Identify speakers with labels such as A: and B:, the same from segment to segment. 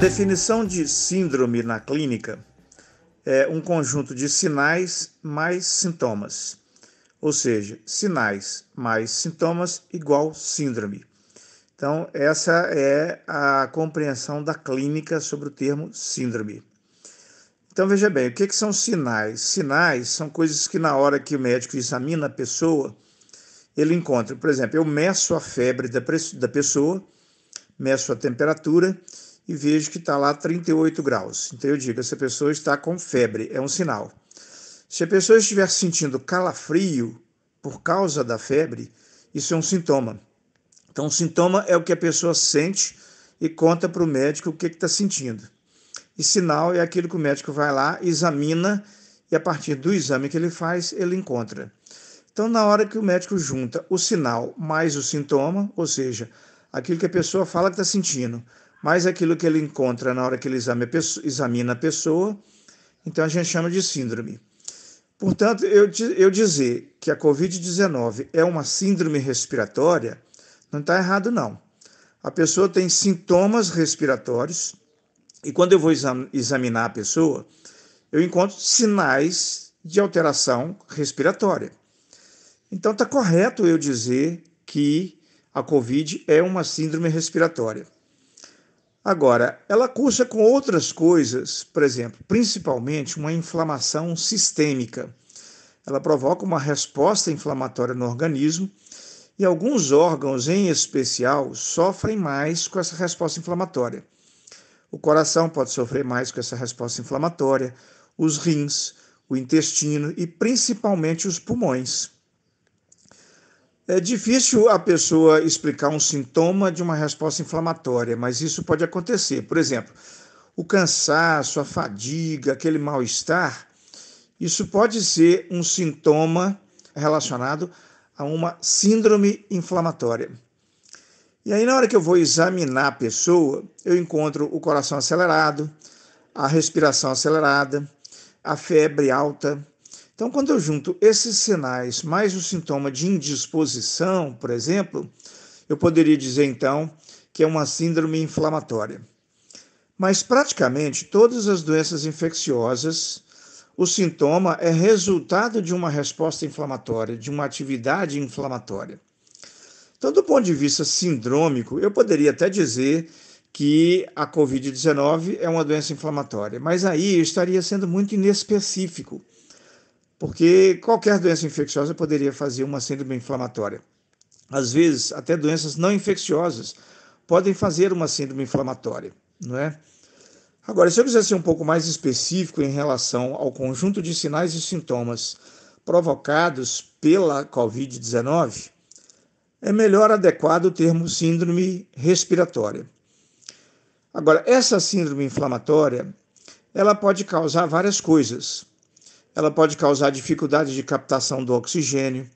A: definição de síndrome na clínica é um conjunto de sinais mais sintomas. Ou seja, sinais mais sintomas igual síndrome. Então, essa é a compreensão da clínica sobre o termo síndrome. Então, veja bem, o que, que são sinais? Sinais são coisas que, na hora que o médico examina a pessoa, ele encontra. Por exemplo, eu meço a febre da, da pessoa, meço a temperatura e vejo que está lá 38 graus. Então, eu digo: essa pessoa está com febre, é um sinal. Se a pessoa estiver sentindo calafrio por causa da febre, isso é um sintoma. Então, sintoma é o que a pessoa sente e conta para o médico o que está sentindo. E sinal é aquilo que o médico vai lá, examina e a partir do exame que ele faz, ele encontra. Então, na hora que o médico junta o sinal mais o sintoma, ou seja, aquilo que a pessoa fala que está sentindo, mais aquilo que ele encontra na hora que ele examina a pessoa, então a gente chama de síndrome. Portanto, eu, eu dizer que a Covid-19 é uma síndrome respiratória, não está errado, não. A pessoa tem sintomas respiratórios e quando eu vou examinar a pessoa, eu encontro sinais de alteração respiratória. Então, está correto eu dizer que a Covid é uma síndrome respiratória. Agora, ela cursa com outras coisas, por exemplo, principalmente uma inflamação sistêmica. Ela provoca uma resposta inflamatória no organismo e alguns órgãos, em especial, sofrem mais com essa resposta inflamatória. O coração pode sofrer mais com essa resposta inflamatória, os rins, o intestino e principalmente os pulmões. É difícil a pessoa explicar um sintoma de uma resposta inflamatória, mas isso pode acontecer. Por exemplo, o cansaço, a fadiga, aquele mal-estar, isso pode ser um sintoma relacionado a uma síndrome inflamatória. E aí, na hora que eu vou examinar a pessoa, eu encontro o coração acelerado, a respiração acelerada, a febre alta, então, quando eu junto esses sinais mais o sintoma de indisposição, por exemplo, eu poderia dizer então que é uma síndrome inflamatória. Mas praticamente todas as doenças infecciosas, o sintoma é resultado de uma resposta inflamatória, de uma atividade inflamatória. Então, do ponto de vista sindrômico, eu poderia até dizer que a Covid-19 é uma doença inflamatória, mas aí eu estaria sendo muito inespecífico porque qualquer doença infecciosa poderia fazer uma síndrome inflamatória. Às vezes, até doenças não infecciosas podem fazer uma síndrome inflamatória, não é? Agora, se eu quiser ser um pouco mais específico em relação ao conjunto de sinais e sintomas provocados pela COVID-19, é melhor adequado o termo síndrome respiratória. Agora, essa síndrome inflamatória, ela pode causar várias coisas ela pode causar dificuldade de captação do oxigênio,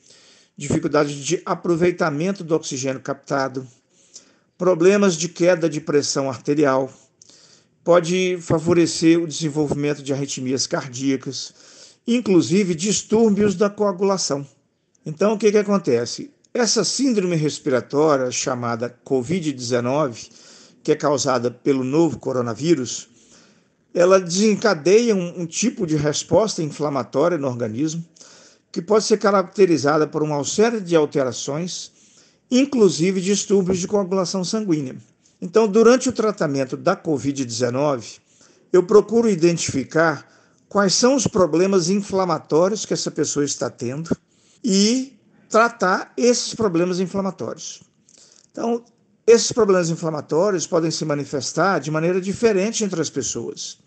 A: dificuldade de aproveitamento do oxigênio captado, problemas de queda de pressão arterial, pode favorecer o desenvolvimento de arritmias cardíacas, inclusive distúrbios da coagulação. Então, o que, que acontece? Essa síndrome respiratória chamada Covid-19, que é causada pelo novo coronavírus, ela desencadeia um, um tipo de resposta inflamatória no organismo que pode ser caracterizada por uma série de alterações, inclusive distúrbios de coagulação sanguínea. Então, durante o tratamento da COVID-19, eu procuro identificar quais são os problemas inflamatórios que essa pessoa está tendo e tratar esses problemas inflamatórios. Então, esses problemas inflamatórios podem se manifestar de maneira diferente entre as pessoas.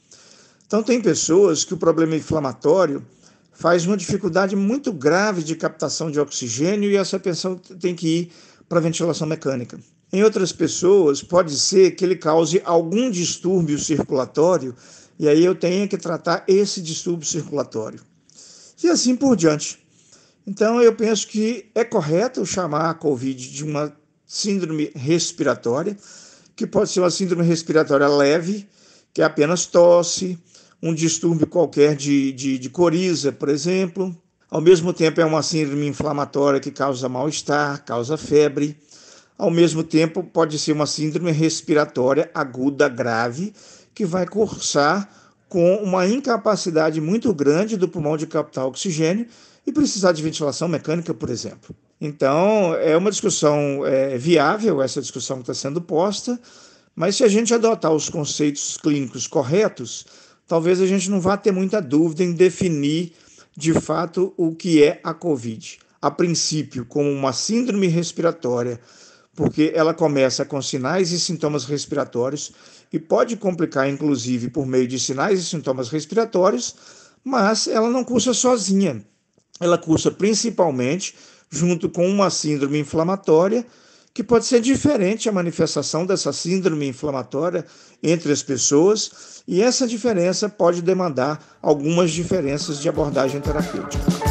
A: Então, tem pessoas que o problema inflamatório faz uma dificuldade muito grave de captação de oxigênio e essa pessoa tem que ir para ventilação mecânica. Em outras pessoas, pode ser que ele cause algum distúrbio circulatório e aí eu tenha que tratar esse distúrbio circulatório. E assim por diante. Então, eu penso que é correto chamar a COVID de uma síndrome respiratória, que pode ser uma síndrome respiratória leve, que é apenas tosse, um distúrbio qualquer de, de, de coriza, por exemplo. Ao mesmo tempo, é uma síndrome inflamatória que causa mal-estar, causa febre. Ao mesmo tempo, pode ser uma síndrome respiratória aguda grave que vai cursar com uma incapacidade muito grande do pulmão de captar oxigênio e precisar de ventilação mecânica, por exemplo. Então, é uma discussão é, viável, essa discussão que está sendo posta, mas se a gente adotar os conceitos clínicos corretos, talvez a gente não vá ter muita dúvida em definir de fato o que é a Covid. A princípio, como uma síndrome respiratória porque ela começa com sinais e sintomas respiratórios e pode complicar, inclusive, por meio de sinais e sintomas respiratórios, mas ela não cursa sozinha. Ela cursa principalmente junto com uma síndrome inflamatória, que pode ser diferente a manifestação dessa síndrome inflamatória entre as pessoas, e essa diferença pode demandar algumas diferenças de abordagem terapêutica.